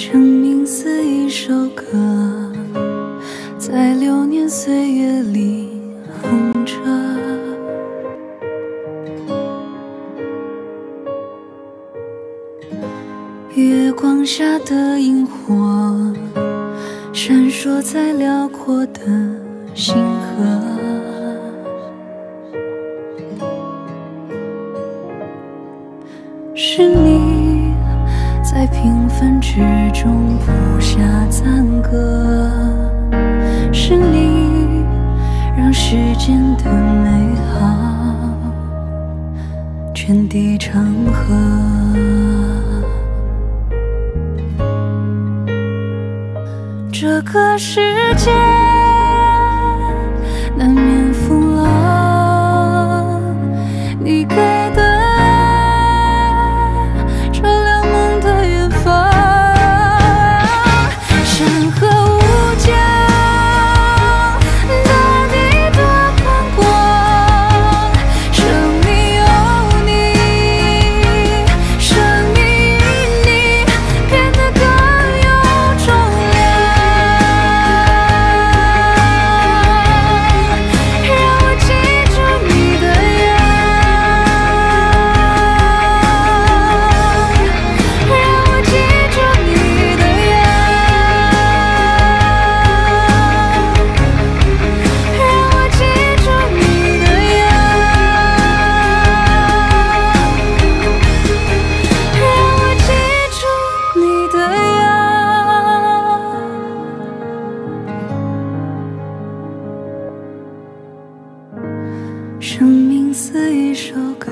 生命似一首歌，在流年岁月里哼着。月光下的萤火，闪烁在辽阔的星河。是你在平凡之中谱下赞歌，是你让世间的美好全地成河。这个世界难免似一首歌，